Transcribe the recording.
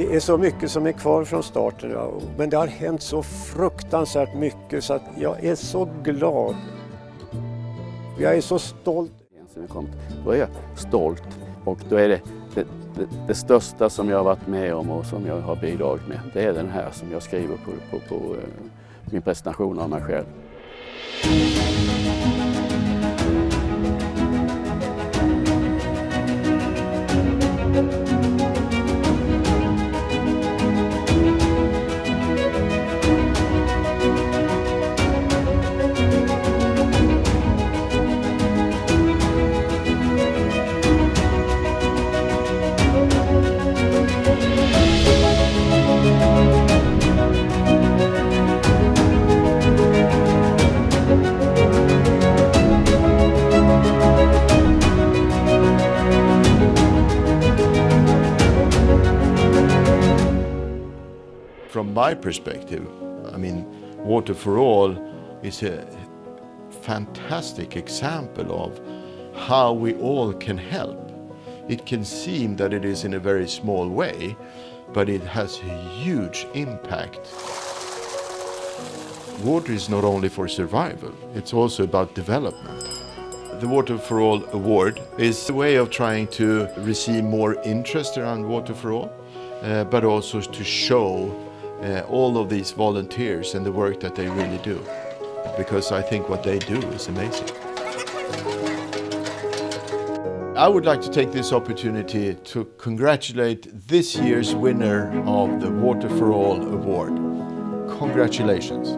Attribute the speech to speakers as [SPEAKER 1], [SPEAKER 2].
[SPEAKER 1] Det är så mycket som är kvar från starten, men det har hänt så fruktansvärt mycket så att jag är så glad. Jag är så stolt.
[SPEAKER 2] Då är jag stolt och då är det det, det det, största som jag har varit med om och som jag har bidragit med, det är den här som jag skriver på, på, på eh, min presentation av mig själv.
[SPEAKER 3] From my perspective, I mean, Water for All is a fantastic example of how we all can help. It can seem that it is in a very small way, but it has a huge impact. Water is not only for survival, it's also about development. The Water for All award is a way of trying to receive more interest around Water for All, uh, but also to show uh, all of these volunteers and the work that they really do. Because I think what they do is amazing. I would like to take this opportunity to congratulate this year's winner of the Water for All award. Congratulations.